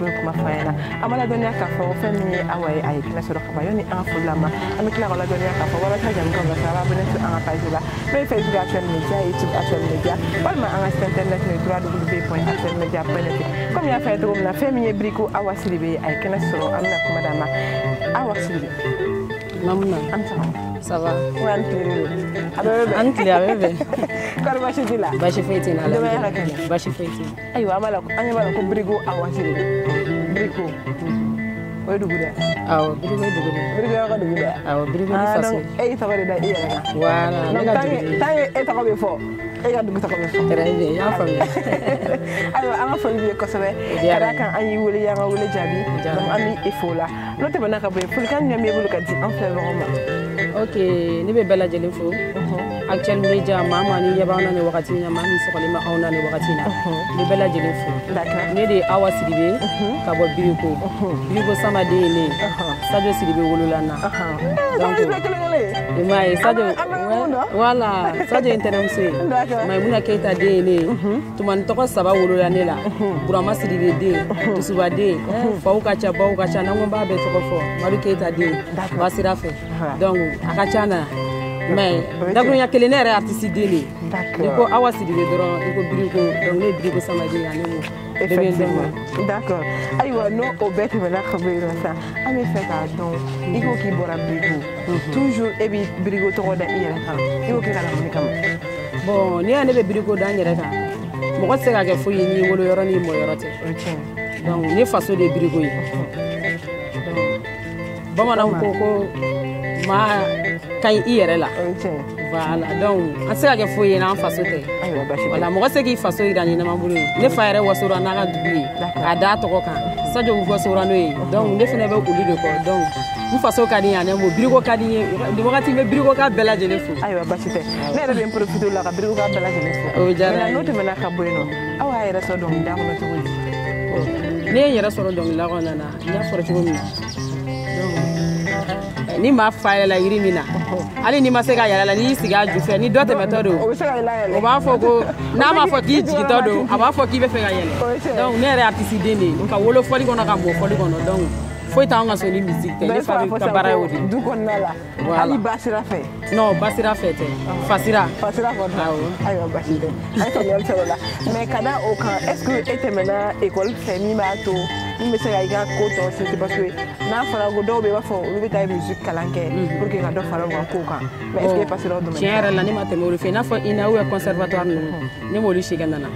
kun kuma fɔ an ɲɛna an ma ladɔnniya k'a fɔ fɛn min ye awa ye a ye kɛnɛ sɔrɔ kama yanni an foli la ma an bɛ tila ka ladɔnniya k'a fɔ walasa jamukan ka sɔrɔ a b'a bɛnɛ to an ka page la n'o ye facebook actuel media youtube actuel media walima an ka site internet n'o ye www.actuelmedia.net comme y'a fɔ a ye cogo min na fɛn min ye biriku awa siribe ye a ye kɛnɛ sɔrɔ an bɛna kuma d'a ma awa siribe mamuna an bɛ sɔgɔma ça va. An tile a bɛ bɛn. Kɔri baasi t'i la. Baasi foyi tɛ n na. Denbaya ka kɛnɛ. Baasi foyi tɛ yen. Ayiwa an b'a la an ɲɛ b'a la ko birigo awasiri. Birigo. O ye dugu dɛ. Awɔ birigo ye dugu dɛ. Birigo y'aw ka dugu dɛ. Awɔ birigo ni ah, faso. E y'i tɔgɔ de da i e yɛrɛ kan. Wala ne ka dugu. Tant que e tɔgɔ bɛ fɔ e ka dugu tɔgɔ bɛ fɔ. Très bien y'a faamuya. Ayiwa an ka foli b'i ye kosɛbɛ. Ka d'a kan an y'i wele y'an ka wele jaabi. An b'i e fo o la. N'o tɛmɛna ka bɔ yen folikan jumɛn b'i bolo ka di an filɛbagaw ma. ok ne bɛ bɛɛ lajɛlen fo actuel media maa maa ni ɲɛ b'aw na nin wagati in na maa min sɔgɔlen bɛ aw na nin wagati in na n bɛ bɛɛ lajɛlen fo ne de ye awa siribe ka bɔ biriko biriko sama den ye ne ye sadio siribe wolola n na i m'a ye sadio wala eh, sadio ye n tɛnɛmuso ye maimuna keita den ye ne ye tumani tɔgɔ saba wolola ne la burama siribe den dusuba den faw ka ca baw ka ca n'an ko n b'a bɛɛ tɔgɔ fɔ madu keita den basira fɛ donc a ka ca na mais dakuruɲa kelen ne yɛrɛ artisi den de ni ko awa sidibe dɔrɔn i ko biriko donc ne biriko samadi ani mo d'accord ayiwa no o bɛɛ tɛmɛna ka bɔ yen nɔ sa an bɛ fɛ k'a dɔn i ko k'i bɔra birigo toujours e bɛ birigo tɔgɔ da i yɛrɛ kan i ko kɛ ka lamini kama bon n'i y'a ne bɛ birigo da n yɛrɛ kan mɔgɔ tɛ se ka kɛ foyi ye n'i wolo yɔrɔ n'i mɔ yɔrɔ tɛ donc ne faso de ye birigo ye bamananw ko ko maa ka ɲi i yɛrɛ la voilà donc an tɛ se ka kɛ foyi ye n'an faso tɛ voilà mɔgɔ se k'i faso yira ɲɛnamabolo ye ne fa yɛrɛ wasora n'a ka dugu ye a d'a tɔgɔ kan sajogu wasora n'o ye donc ne fana bɛ olu de kɔ donc n faso ka di yan dɛ mo biriko ka di n ye nin wagati n bɛ birikoka bɛɛ lajɛlen fo ayiwa basi tɛ ne yɛrɛ bɛ n profite o la ka birikoka bɛɛ lajɛlen fo o diyara n ye n'o tɛmɛna ka bɔ yen nɔ aw y'a yɛrɛ sɔrɔ dɔnkilida kɔnɔ cogo di ne ye n yɛrɛ sɔrɔ dɔnkilida kɔnɔna na n y'a sɔrɔ cogo min na ni maa fa yɛlɛla yiri min na hali n'i ma se ka yɛlɛ la n'i y'i sigi a ju fɛ ni dɔ tɛmɛtɔ don o b'a fɔ ko n'a ma fɔ k'i jigitɔ don a b'a fɔ k'i bɛ fɛ ka yɛlɛ donc ne yɛrɛ ye artiste den de ye ka wolo fɔli kɔnɔ ka mɔ fɔli kɔnɔ donc foyi t'anw ka so ni misiri tɛ ne fa bɛ ka baara y'o de ye. du kɔnɔna la hali ba sira fɛ. non ba sira fɛ tɛ fasira. fasira kɔni awɔ ayiwa basi tɛ an ye faamuyali sɔrɔ o la mɛ ka da o kan est ce que e tɛmɛna ekɔli fɛ min b'a to min bɛ se ka i ka ko tɔ sinsin parce que n'a fɔra ko dɔw bɛ i b'a fɔ olu bɛ taa musique kalan kɛ mhm. pour que ka dɔ fara u ka kow kan mais est ce que e passera o domaine. tiɲɛ yɛrɛ la ne ma tɛmɛ olu fɛ i n'a fɔ ina ou bien conservatoire ninnu ne m'olu si kɛ nana.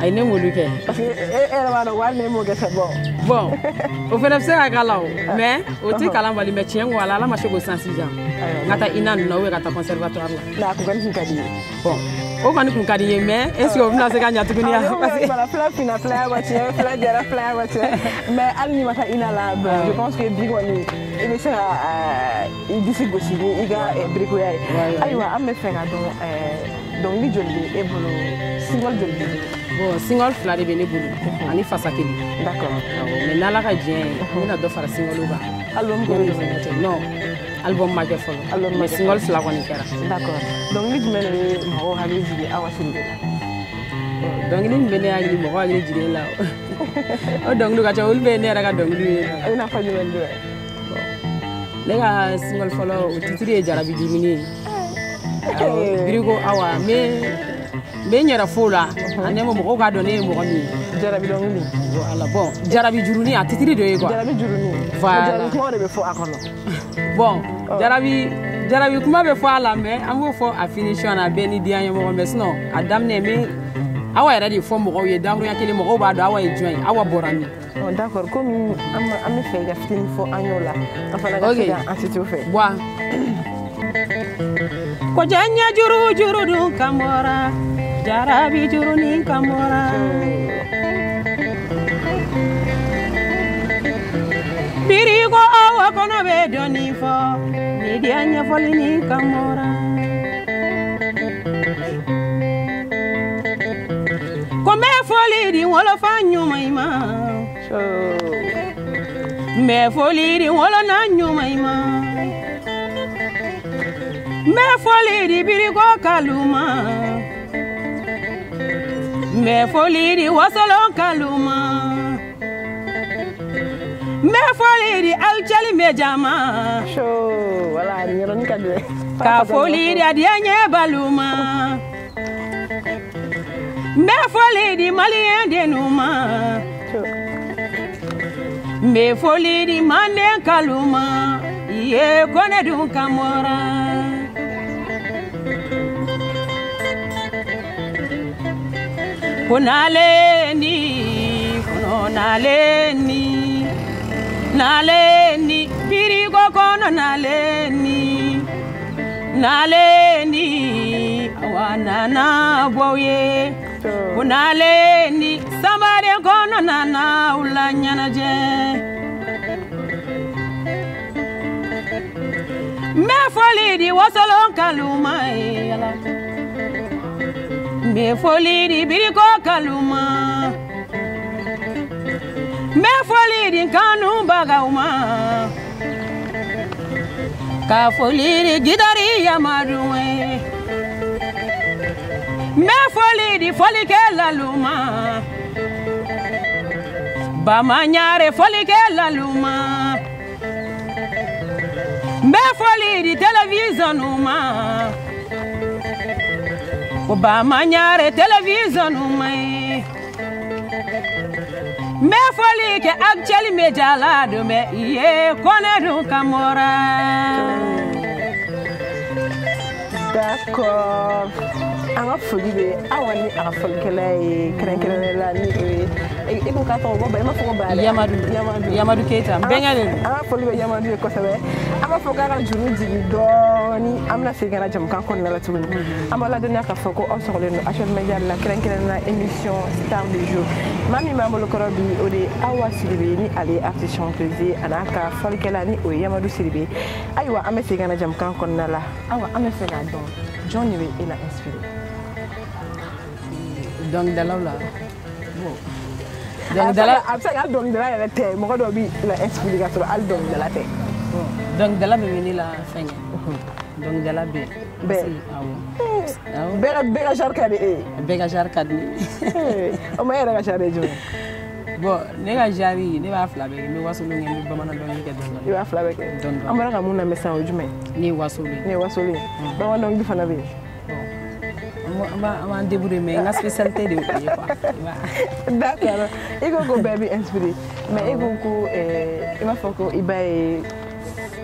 a ye ne m'olu kɛ parce que e yɛrɛ b'a dɔn wali ne m'o kɛ fɛ bɔ bɔn o fɛnɛ be se ka k'a la o mais o tɛ kalan bali mais tiɲɛ ko ala ala ma se k'o sansi jan n ka taa ina nina u bɛ ka taa conservatoire la a kun kɔni kun ka di ye bɔn o kɔni kun ka di ye mais est ce que o bɛna se ka ɲa tuguni ya fila fina fila ya bɔ tiɲɛ fila jɛra fila ya bɔ tiɲɛ mais hali n'i ma taa ina la ah. je pense que bi kɔni i bɛ se ka euh, i disi gosi ni i ka euh, birikoya ye ayiwa an bɛ fɛ ka dɔn euh, dɔnkili joli bɛ e bolo single joli bɛ e Bo, Singolf lade bine bulu, mhm. anifasakili. Dako. Ah bon, men alaka jen, mwen mhm. adofara Singol luga. Album kwenye zanete? No, album makifon. Album makifon. Men Singolf lakweni kera. Dako. Donkli jmen wè, mwokwa gwen jiri, awa jiril. Donkli mwen e agli, mwokwa gwen jiri, wè la. O donkli gache wè, mwen e aga donkli wè. A yon a fanyi wè lue. Lega Singolf lode, utitiri e jarabidimi. Giri wè awa, men... n bɛ n yɛrɛ fo la ani ma mɔgɔw k'a dɔn ne ye mɔgɔ min ye. jarabi dɔnkili min. wala bɔn jarabi jurunin a titiri dɔ e ye kuwa. jarabi jurunin. voilà jarabi kumaw de bɛ fɔ a kɔnɔ. bɔn jarabi jarabi kuma bɛ fɔ a la mɛ an b'o fɔ a finisiyɔn na bɛɛ ni diya ɲɛmɔgɔ mɛ sinɔn a daminɛ min awa yɛrɛ de fɔ mɔgɔw ye dakuruya kelen mɔgɔw b'a dɔn awa ye jɔn ye awa bɔra min oh, d'accord komi an bɛ fɛ i ka fitini fɔ an y'o la an fana ka se ka an situw fɛ bɔn ko jɛn juru juru dun kan bɔra jarabi jurunin kamora biriko awa kɔnɔ bɛ dɔɔni fɔ midiya ɲɛfɔli ni kamora Kome foli di wolofa ɲuman ma n bɛ foli di wolona ɲuman ma n bɛ foli di biriko kaluma. ma. mɛ foliri wasolon kaluma mɛ foliri aw cɛli mɛ jama ka foliri adiya ɲɛ baluma mɛ foliri maliyɛn denuma foli di manden kaluma iye kɔnɛ dun kamɔra. kunaleni kono naleni naleni birigo kono naleni naleni awananaboye kunaleni sabare kono nanawula ɲanajɛ mɛ fɔli di wasolon kaluma ye ala mbe foliri biriko kaluma mbe foliri kanu bagauma ka foliri gidari yamaduwe mbe foliri folike laluma bamanyare folike laluma mbe foliri numa. ko bama ñaare télévision umay mbe foli ke ak celi mbe jalaɗo ɓe iye kone ɗum kamora d'accord an foli bɛ awa ni a ka folikɛla ye kɛrɛnkɛrɛnnɛ la ni E ye i ko k'a tɔgɔ bɔ ba i m'a fɔ ko ba yamadu yamadu keyita n bɛnkɛ de foli bɛ yamadu ye kosɛbɛ an b'a fɔ k'a ka juru jigi dɔɔni an bɛna segin ka na jamukan kɔnɔna la tuguni an b'a ladɔnniya k'a fɔ ko aw sɔgɔlen don hm media la kɛrɛnkɛrɛnnena émission star de jour maa min b'an bolokɔrɔ bi o de ye awa siribe ni ale ye artiste chanteuse a n'a ka falikɛla ni o ye yamadu siribe ayiwa an bɛ segin ka na jamukan kɔnɔna la awa an bɛ fɛ k'a dɔn jɔn de bɛ e la ah, ah, inspiré dɔnkilidalaw la dɔnkilidala a bɛ se ka dɔnkilidala yɛrɛ tɛ mɔgɔ dɔ bɛ la inspiré ka sɔrɔ hali dɔnkilidala tɛ donc dala bɛ wele la fɛn kɛ donc dala bɛ yen bɛɛ ka jari ka di e ye bɛɛ ka jari ka di ne o ma e yɛrɛ ka jari ye jumɛn bon ne ka jari ne b'a fila bɛɛ kɛ n bɛ wasolon kɛ n bɛ bamanan dɔnkili kɛ dɔni dɔni i b'a fila bɛɛ kɛ dɔni dɔni an bɔra ka mun lamɛn sisan o ye jumɛn ne ye wasolo ye ne ye wasolo ye bamanan dɔnkili fana bɛ yen m'an débrouiller mais n ka spécialité de y'o ye quoi. d'accord i ko ko bɛɛ bɛ inspiré mais i ko ko i b'a fɔ ko i ba ye.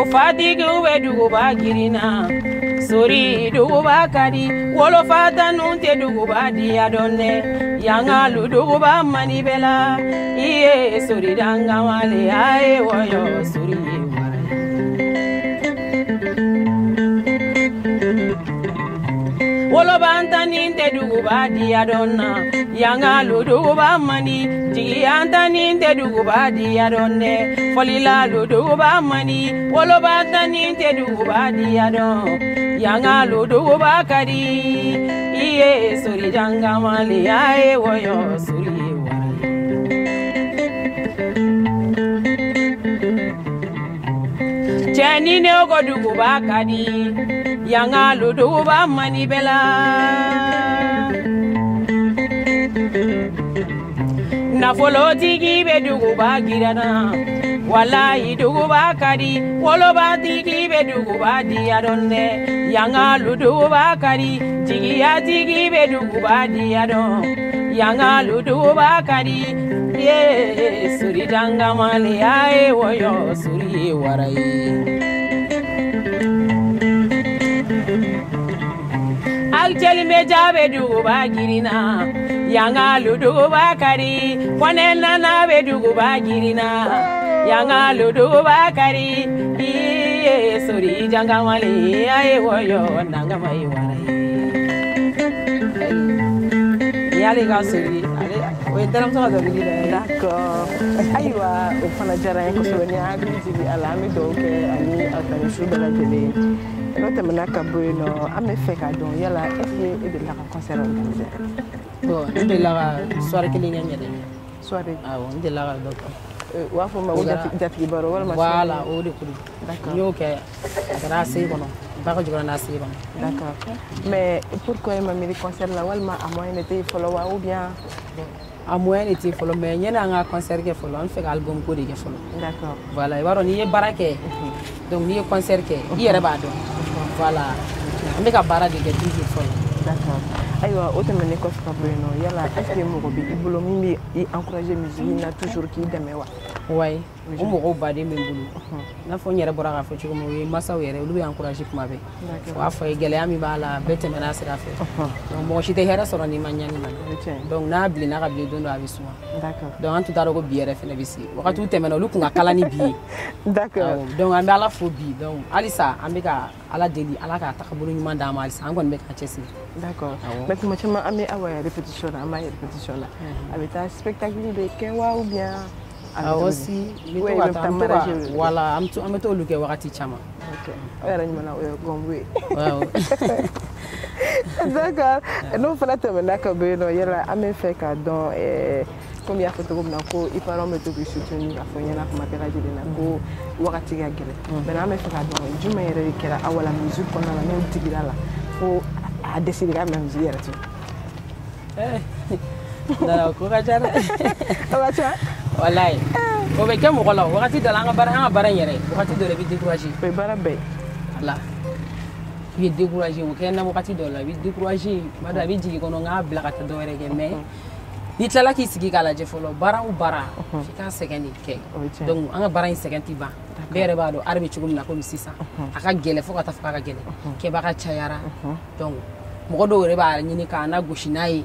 o fatigiw bɛ duguba girinna sori duguba ka di wolofa tanu tɛ duguba diya dɔn dɛ yangalu duguba mani Iye suri danga wale aye dangamale suri. ye wolobantanin tɛ duguba diya dɔn na yanga loduguba mani anta ninte duguba diya dɔn dɛ fɔlila loduguba mani wolobantanin tɛ duguba diya dɔn yanga loduguba ka di i ye sorijangamaliya ye wɔyɔ sori ye cɛni ne ko duguba ka yanga luduba manibela nafolotigi be duguba girana walayi duguba kadi wolobatigi be duguba diya dɔn dɛ yanga luduguba kadi jigiyatigi be duguba diya dɔn yanga luduguba kari, ye suri dangamaliya ye wɔyɔ suri ye celime jabe duguba girina yanga luduguba kari kwane nana be duguba girina yanga luduguba kari iye sori jangamali aye woyo nangamai warai yali ka sori o ye dalamuso ka dɔnkili dɔ ye. d'accord ayiwa o fana d i y a r e n ye k o y ɛ b ɛ ni hakili e i g i n a la an bɛ dugawu kɛ ani a ka ni su bɛɛ l a j i l e n Je suis fait bɔ yen Je suis yala est-ce Je suis e concert organisé bon Je suis soirée que kɛ n Je suis soirée awɔ n faire ka dɔ kɛ euh, u b'a de ma ko jatigi o de d'accord n y'o kɛ a vous ACI je Baka d'accord mais pourquoi e ma concert la walima a moyen de t'e à wa ou bien a de mais yani an ka concert qui fɔlɔ an album de d'accord voilà i b'a dɔn mhm. concert voilà an bɛ ka baara de kɛ toujours fɔlɔ ayiwa o tɛmɛnen kɔfɛ ka bɔ yen nɔ yala ɛseke mɔgɔ bɛ i bolo min bɛ i encourager musique na toujours k'i dɛmɛ wa wayi o mɔgɔw baden bɛ n bolo n'a fɔ n yɛrɛ bɔra k'a fɔ cogo min o ye masaw yɛrɛ olu bɛ encourager kuma bɛɛ o b'a fɔ ye gɛlɛya min b'a la bɛɛ tɛmɛn'a sira fɛ donc mɔgɔ si tɛ hɛrɛ sɔrɔ n'i ma ɲani na donc n'a bilenna ka bilen don dɔ a bɛ suma ah, donc an tun t'a dɔn ko bi yɛrɛ fɛnɛ bɛ se wagatiw tɛmɛna olu kun ka kala ni bi ye donc an bɛ ala fo bi donc halisa an bɛ ka ala deli ala k'a la ɲuman ma halisa an kɔni d'accord mais tuma caman an bɛ répétition répétition spectacle de kɛ ou bien. aussi, n bɛ to ka taa to wala an bɛ t'olu kɛ ok d'accord n'o fana tɛmɛna ka bɔ yen eh, première y'a fɔ cogo min na ko i que je to k'i soutenir à fɔ i ɲɛna kuma bɛɛ lajɛlen Je suis wagati ka à maintenant je bɛ fɛ k'a dɔn jumɛn je de kɛra aw la musique kɔnɔna la n'aw digir'a la ko a décidé k'a bɛna musique yɛrɛ to Nana ko ka ca dɛ o ka D'accord, walayi o bɛ kɛ suis la wagati dɔ la an ka baara an ka baara in à wagati la i Je décourager o ye baara bɛɛ Je suis i bɛ décourager o Je na wagati dɔ la i Je suis kuma je la i Je suis kɔnɔ n la bila n'i tilala k'i sigi k'a lajɛ fɔlɔ baara o baara f'i ka sɛgɛn de kɛ donc an ka baara in sɛgɛn ti ban bɛɛ yɛrɛ b'a dɔn ari bɛ cogo min na komi sisan a ka gɛlɛ fo ka taa fɔ k'a ka gɛlɛ kɛbaga cayara donc mɔgɔ dɔw yɛrɛ b'a ɲini k'a lagosi n'a ye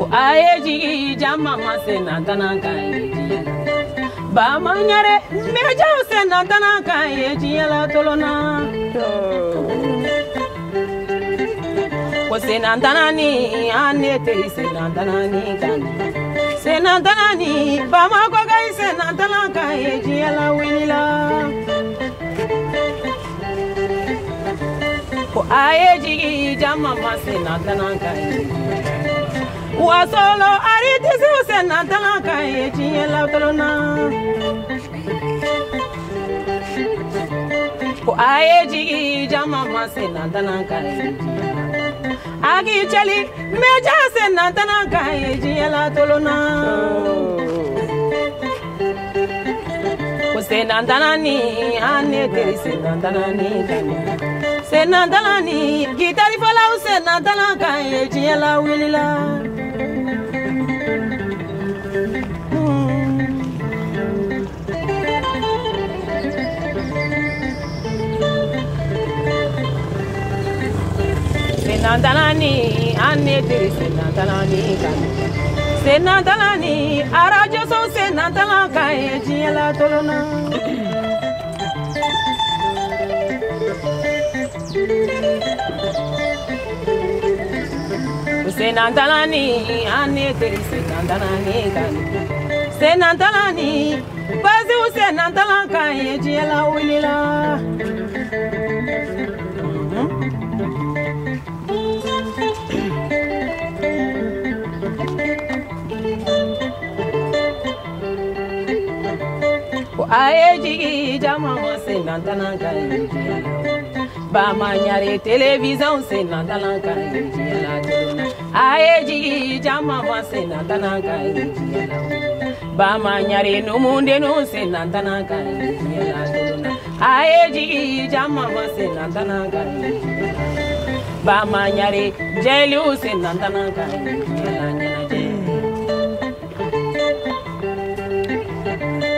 a jamama jigi jama ma se nantana kan ye diɲɛ la bama ɲare la tolona ko senantana anete an ne te senantana ni kan senantana ni bamakɔ ka ɲi senantana kan ye diɲɛ la wilila ko a ye jigi wasolo aritisi senatala ka ye tiɲɛ latolona ko a ye jigi jama ma senatala ka ye a k'i cɛli mɛja senatala ka ye tiɲɛ latolona ko senatala ni an ne teri senatala ni ka ɲɛ senadala ni gitarifɔlaw senadala kan ye diɲɛ la wulila senantalani an ne teri senantalani kan senantalani arajo sɔn se kan ye diɲɛ la tolona. senantalani an ne teri senantalani kan senantalani basiw senantalan kan ye diɲɛ la a ye jigi jama sen na dalan ka ye diɲɛ la bama ɲare televizɛnw sen na dalan ka ye diɲɛ la a ye jigi jama sen na dalan ka ye diɲɛ la bama ɲare numudenninw sen na dalan ka ye la a ye jama sen na dalan ka ye diɲɛ la bama ɲare jeliw la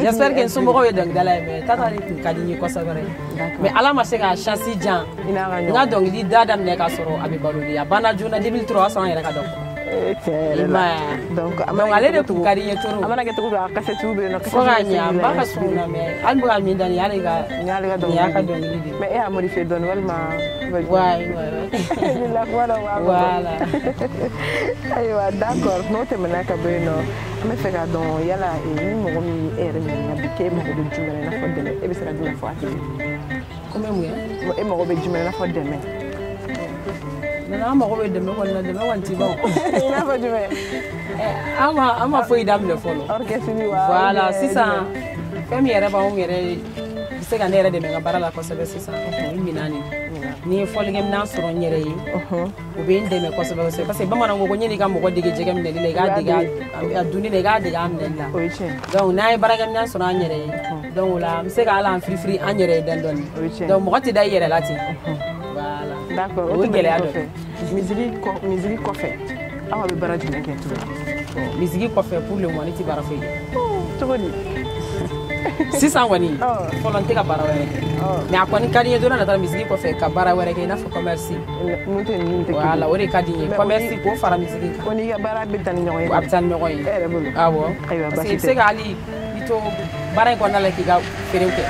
j'espère que n somɔgɔw ye dɔnkilidala ye mais tata de tun ka di n ye kosɛbɛrɛ mais ala ma se ka chance jan n ka dɔnkili da daminɛ k'a sɔrɔ a bɛ balo de a banna joona 2003 o y'a sɔrɔ an yɛrɛ ka dɔn tiɲɛ yɛrɛ la ale de tun ka di n ye toro a e y'a modifié dɔɔni walima wayi wayi la nana an mago bɛ dɛmɛ kɔni na dɛmɛ kɔni t'i ban i n'a fɔ jumɛn eh, an ma an ma foyi daminɛ fɔlɔ orchestre wa voilà sisan fɛn min yɛrɛ b'anw yɛrɛ bɛ se ka ne yɛrɛ dɛmɛ n ka baara la kosɛbɛ sisan o ye minan de ye ni ye fɔlikɛminan sɔrɔ n yɛrɛ ye o bɛ n dɛmɛ kosɛbɛ kosɛbɛ parce que bamananw ko ko ɲani ka mɔgɔ dege jɛgɛ minɛli la i k'a dege a dunni na i k'a dege a minɛli la donc n'an ye baarakɛminan sɔrɔ an yɛrɛ ye donc o la an bɛ se ka hali an firifiri an yɛrɛ ye dɔɔni dɔɔni donc mɔgɔ tɛ da i yɛrɛ la ten d'accord o gɛlɛya dɔ misiri kɔ misiri kɔfɛ aw bɛ baara jumɛn kɛ tuguni misiri kɔfɛ pour le moment ne tɛ baara foyi kɛ cogo di sisan kɔni fɔlɔ n tɛ ka baara wɛrɛ kɛ mɛ a kɔni ka di n ye don nata misiri kɔfɛ ka baara wɛrɛ kɛ i n'a fɔ commerce mun tɛ ninnu tɛ wala o de ka di n ye commerce k'o fara misiri kan ko n'i ka baara bɛ taa ni ɲɔgɔn ye a bɛ taa ni ɲɔgɔn ye e yɛrɛ bolo awɔ ayiwa basi tɛ parce i bɛ se ka hali i to baara in kɔnɔna la k'i ka feerew kɛ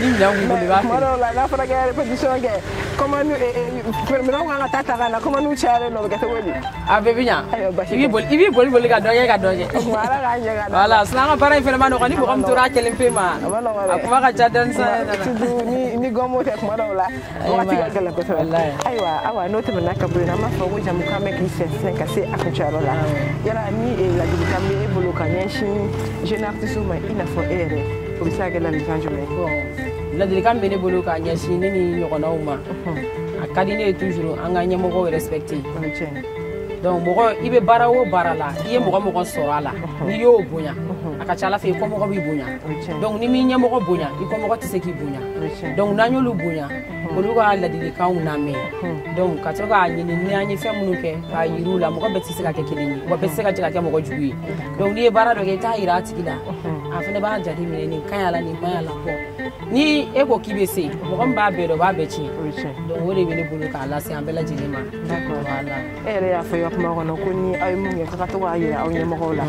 ni minɛn b'i bolo i b'a feere. la n'a fɔra k'i ka kɛ a i b'i boli boli boli ka dɔ ka dɔ k'a ɲɛ ka wala sinon an ka baara in fana ma nɔgɔn ni mɔgɔ min tora a kelen pe ma a kuma ka ca denmisɛn ni ni ayiwa awa n'o tɛmɛna ka bɔ yen an b'a fɔ ko jamukan bɛ k'i sɛnsɛn ka se a kuncɛyɔrɔ la yala ni ladilikan e bolo ka ɲɛsin jeune artiste ma i n'a fɔ e yɛrɛ o bɛ se ka kɛ ladilikan jumɛn ladilikan bɛ ne bolo k'a ɲɛsin ne ni ɲɔgɔnnaw ma a ka di ne ye toujours an ka ɲɛmɔgɔw respecter donc mɔgɔ i bɛ baara o baara la i ye mɔgɔ mɔgɔ sɔrɔ a la n'i y'o bonya a ka ca ala fɛ i kɔmɔgɔ b'i bonya donc ni m'i ɲɛmɔgɔ bonya i kɔmɔgɔ tɛ se k'i bonya donc n'an y'olu bonya olu ka ladilikanw lamɛn donc ka to k'a ɲini n'an ye fɛn minnu kɛ k'a yiriw la mɔgɔ bɛɛ tɛ se ka kɛ kelen ye mɔgɔ bɛɛ tɛ se ka jɛ ka kɛ mɔgɔ jugu ye donc n'i ye baara dɔ kɛ i t'a yira a tigi la a fana b'a jate minɛ nin ka ɲi a la nin ma ɲi a la bɔn ni e ko k'i bɛ se mɔgɔ min b'a bɛɛ dɔn o b'a bɛɛ tiɲɛ donc o de bɛ ne bolo k'a lase an bɛɛ lajɛlen ma. e yɛrɛ y'a fɔ i ka kuma kɔnɔ ko ni aw ye mun kɛ k'a ka to k'a yira aw ɲɛmɔgɔw la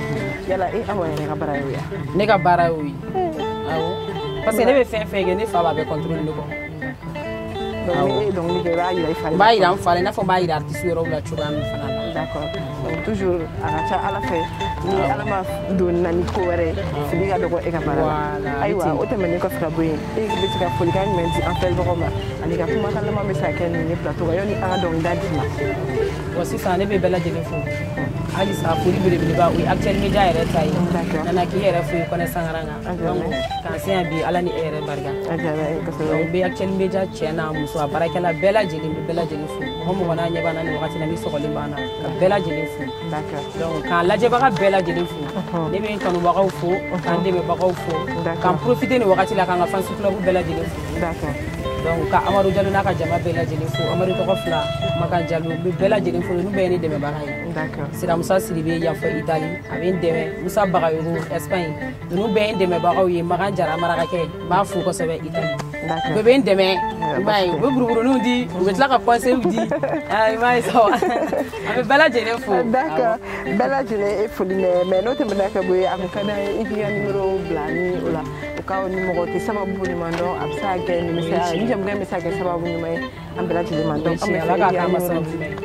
yala e aw yɛrɛ ka baara y'o ye. ne ka baara y'o ye awɔ parce que ne bɛ fɛn fɛn kɛ ne fa b'a bɛɛ contrôle ne kɔ. dɔnkili yira n fa la i n'a fɔ b'a yira artiste yɔrɔw la cogoya min fana na. d'accord toujours a ka ca ala fɛ ala ma don na ni ko wɛrɛ fili ka dɔgɔ e ka baara la ayiwa o tɛmɛnen kɔfɛ ka bɔ yen e bɛ se ka folikan jumɛn di an filɛbagaw ma ani ka kumakan laban bɛ se ka kɛ nin ni plateau kan yanni an ka dɔnkilida di ma sisan ne be bɛɛ lajɛlen fo halisa foli belebeleba o ye actuel media yɛrɛ ta ye nana k'i yɛrɛ fo kɔnɛ sangara kan k'an se yan bi ala ni e yɛrɛ barika o actuel media cɛ n'a muso a baarakɛla bɛɛ lajɛlen bɛ bɛɛ lajɛlen fo mɔgɔ mɔgɔ n'a ɲɛ banna nin wagati la ni sɔgɔli banna ka bɛɛ lajɛlen fo donc k'an lajɛbaga bɛɛ lajɛlen fo ne bɛ n kanubagaw fo k'an dɛmɛbagaw fo k'an profite nin wagati la k'an ka fansi club bɛɛ lajɛlen fo donc ka uh-huh. uh-huh. amadu jalo n'a ka jama bɛɛ lajɛlen fo amadu tɔgɔ fila makan jalo n bɛ bɛɛ lajɛlen fo ninnu bɛɛ ye ne dɛmɛbaga ye siramusa siribe yan fɔ itali a bɛ n dɛmɛ musa bagayogo espagne ninnu bɛɛ ye n dɛmɛbagaw ye makan jara marakakɛ n b'a fo kosɛbɛ itali bɛɛ bɛ n dɛmɛ i b'a ye u bɛ buruburuniw di u bɛ tila ka conseils di i b'a ye sa wa a bɛ bɛɛ lajɛlen fo. d'accord bɛɛ lajɛlen e foli mɛ mɛ n'o tɛmɛna ka bɔ yen a kun ka d'an ye i k'i ka nimoro bila ni oh o la u ka nimɔgɔ tɛ sababu ɲuman dɔn a bɛ se ka kɛ nimisa ni jamukan bɛ se ka kɛ sababu ɲuman ye an bɛɛ lajɛlen ma dɔn an bɛ fɛ i ka nimoro di.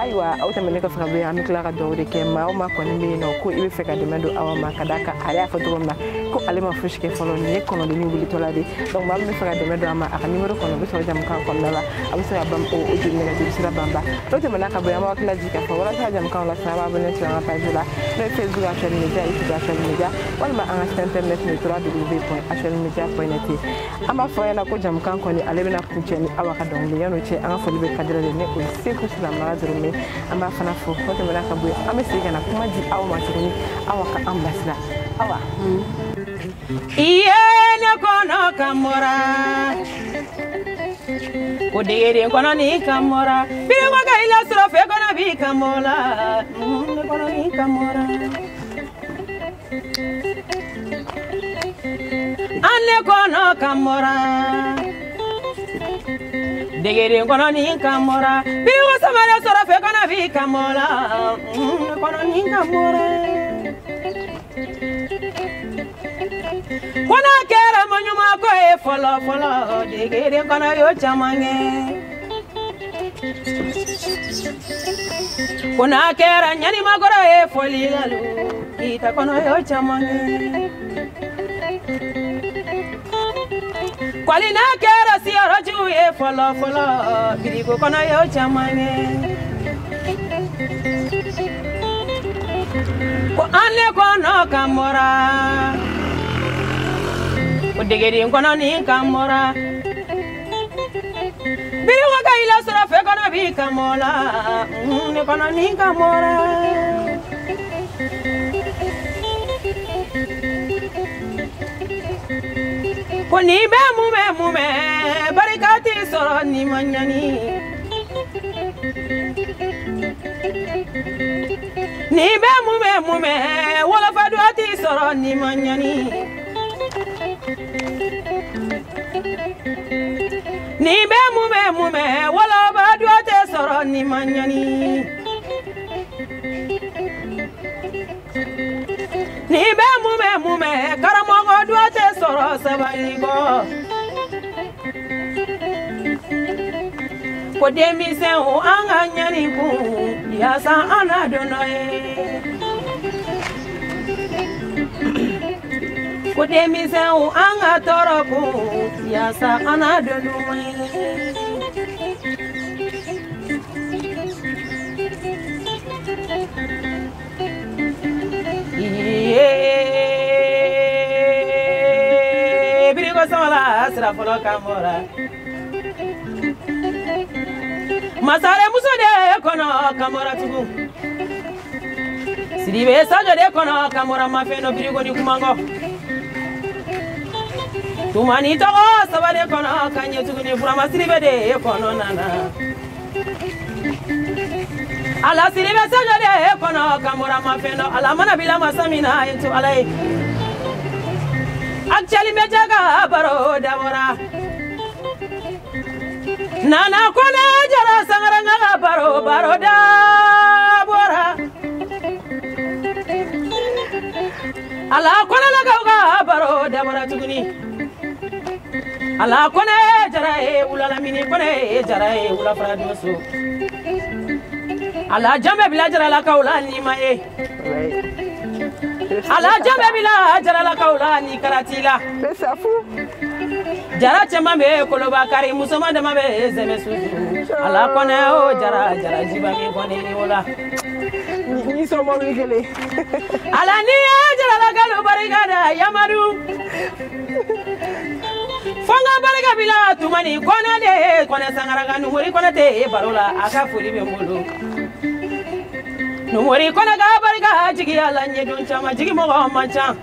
ayiwa au tɛmɛne an de kɛ maa o maa kɔni bɛ yen ko i bɛ fɛ ka dɛmɛ don aw ma ka d'a kan ale y'a fɔ cogo min na ko ale ma fosi kɛ fɔlɔ nin ye kɔnɔdenni wulitɔla de donc ma min bɛ ka dɛmɛ don a ma a ka nimero kɔnɔ o bɛ sɔrɔ jamukan la a bɛ se ka ban o joli nɛgɛjuru sira banba n'o tɛmɛna ka bɔ yan an b'aw hakilila jigin k'a fɔ walasa ka jamukanw lasɔrɔ b'a ne sɔrɔ an ka page la facebook actuel media youtube actuel media walima an ka site internet nin tora www actuel media point net an b'a fɔ ɲɛna ko jamukan kɔni ale bɛna kuncɛ ni aw ka dɔnkili yanni o cɛ an ka foli bɛ de ne ye an b'a fana fo o tɛmɛna ka bɔ yen an bɛ segin ka na kuma di aw ma tuguni awa ka an bilasira awa i ye ne kɔnɔ ka mɔra o degeden kɔnɔ ni ka mɔra birikɔkɛ i la sɔrɔ fɛ kɔnɔ b'i ka mɔ la ne kɔnɔ ni ka mɔra an ne kɔnɔ ka mɔra degeden kɔnɔ ni ka mɔra birikɔ samara sɔrɔ fɛ bika mola mm, kono ninga mora kera manyuma ko e folo folo digere yo chamange kera nyani e foli kita yo chamange kwali na kera e folo folo yo chamange ko an ne kɔnɔ ka mɔra o degeden kɔnɔ nin ka mɔra biriwa ka ila sɔrɔ fɛ kɔnɔ b'i ka mɔ la ne kɔnɔ nin ka mɔra ko nin bɛ mun bɛ mun bɛ barika t'i sɔrɔ nin ma ɲani ní bẹ́ẹ̀ mú bẹ́ẹ̀ mú bẹ́ẹ̀ wọ́lọ́fàdúrà ti sọ̀rọ̀ ní mọ̀nyánni. ní bẹ́ẹ̀ mú bẹ́ẹ̀ mú bẹ́ẹ̀ wọ́lọ́fàdúrà ti sọ̀rọ̀ ní mọ̀nyánni. ní bẹ́ẹ̀ mú bẹ́ẹ̀ mú bẹ́ẹ̀ karamɔgɔ dúró ti sọ̀rọ̀ sabali bɔ. ko se o an ka ɲani kun yaasa an na dɔnɔ ye Yeah, denmisɛn o an ka Yeah, sira masare muso de kɔnɔ kamara tugu siribe sajo de kamora mafeno mafɛn dɔ biriko ni kumangɔ tumani tɔgɔ saba de kɔnɔ ka ɲɛ burama siribe de kɔnɔ nana ala siribe sajo de kɔnɔ kamara mafɛn dɔ ala mana bila masa min na ye to baro dabɔra nana kone jara sangara ga baro baro da bora ala kone la ga baro da bora tuguni ala kone jara e la mini kone jara e ula fara doso ala jambe bila jara la kaula ni ma e eh. alaja bɛɛ bi la jaralakaw la ni karati la jara cɛman bɛ koloba kari musoman dama bɛ zɛmɛ susu ala kɔnɛ o oh, jara jara jiba min kɔni ni o la nisɔnmɔbili kelen ala ni ye eh, jaralakalo barika da yamadu fo n ka barika bila tuma ni kɔnɛ de kɔnɛ sangaraka numori kɔnɛ tɛ baro la a ka foli bɛ n bolo numori kɔnɔ ka barika jigiya la ɲɛdon caman jigi mɔgɔ man ca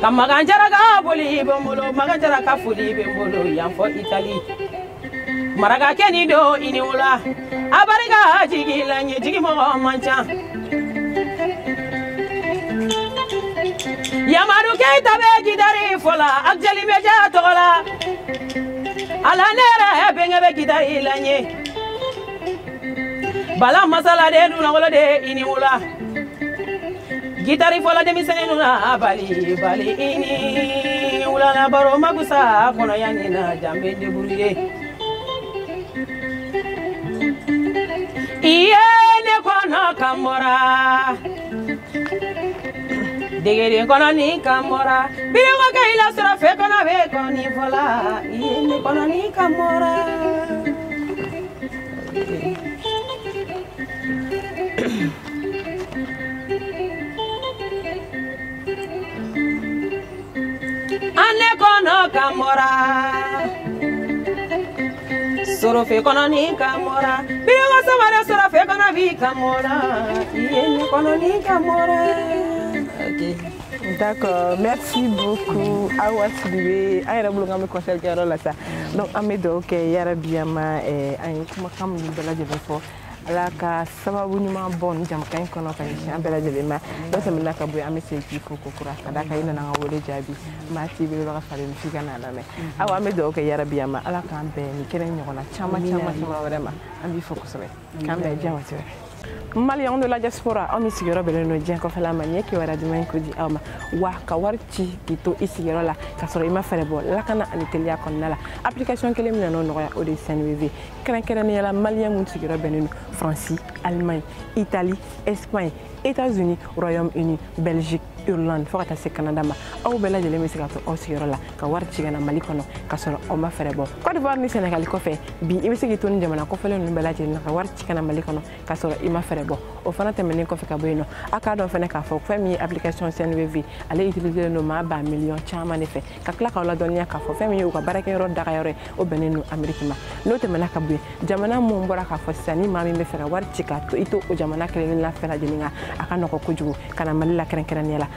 ka magan jara ka boli i bɛ n bolo magan jara ka foli i bɛ n bolo yan fɔ itali maraka kɛ nin don i ni wula a barika jigi la ɲɛ jigi mɔgɔ man ca yamadu keyita bɛ gidari fɔ la akijali bɛ ja tɔgɔ la ala ne yɛrɛ bɛnkɛ bɛ gidari la bala masala de nuna wala de ini wula gitari fola sene nuna bali bali ini na baro magusa kɔnɔya nina jambe de burie iye ne kono kamora Degeri kono ni kamora bireko ka i lasɔrɔ fe kɔnɔ be kɔni fola iye ne kono ni kamora kɔnɔ ka mɔra sorofe kɔnɔ ka mɔra birigo sabara sorofe kɔnɔ bi ka mɔra iye ni kɔnɔ ka mɔra. D'accord, merci beaucoup. Awa Sidibe, an yɛrɛ bolo k'an bɛ kɔnsɛri kɛyɔrɔ la sa. Donc an bɛ dugawu kɛ yarabi an ma an ye kumakan minnu bɛɛ lajɛlen fɔ. ala ka sababu ɲuman bɔ ni jamukan in kɔnɔ ka ɲɛsin an bɛɛ lajɛlen ma dɔ tɛmɛna ka bɔ yen an bɛ segin k'i fo ko ka d'a kan i nana ka wele jaabi maa t'i bolo falen f'i ka n'a lamɛn aw an be dugawu kɛ yarabi an ma ala k'an bɛn nin kɛnɛ ɲɔgɔnna caman caman caman wɛrɛ ma an b'i fo kosɛbɛ k'an bɛn diɲɛ maliyɛnw de la diaspora aw min sigiyɔrɔ bɛnnen don diɲɛ kɔfɛla ma ɲɛ kibaruya duman ko di aw ma wa ka wari ci k'i to i sigiyɔrɔ la k'a sɔrɔ i ma fɛɛrɛ bɔ lakana ani teliya kɔnɔna la application kelen min nan'o nɔgɔya o de ye snwv kɛrɛnkɛrɛnnenya la maliyɛn min sigiyɔrɔ bɛnnen don faransi alimaɲi itali espaɲe états-unis royaume uni belgique Irlande fo ka taa se Canada ma aw bɛɛ lajɛlen bɛ se ka to aw sigiyɔrɔ la ka wari ci ka na Mali kɔnɔ ka sɔrɔ aw ma fɛɛrɛ bɔ Côte d'Ivoire ni Sénégal kɔfɛ bi i bɛ se k'i to nin jamana kɔfɛlen ninnu bɛɛ lajɛlen na ka wari ci ka na Mali kɔnɔ ka sɔrɔ i ma fɛɛrɛ bɔ o fana tɛmɛnen kɔfɛ ka bɔ yen nɔ aw k'a dɔn fana k'a fɔ fɛn min ye application CNVV ale utilisé don maa ba miliyɔn caman de fɛ ka tila k'aw ladɔnniya k'a fɔ fɛn min ye u ka baarakɛyɔrɔ dagayɔrɔ ye o bɛnnen don ma n'o tɛmɛna ka bɔ yen jamana mun bɔra k'a fɔ sisan ni maa min bɛ fɛ ka wari ci k'a to i to o jamana kelen fɛn lajɛlen kan a ka nɔgɔn kojugu ka na Mali la kɛrɛnkɛrɛnnenya la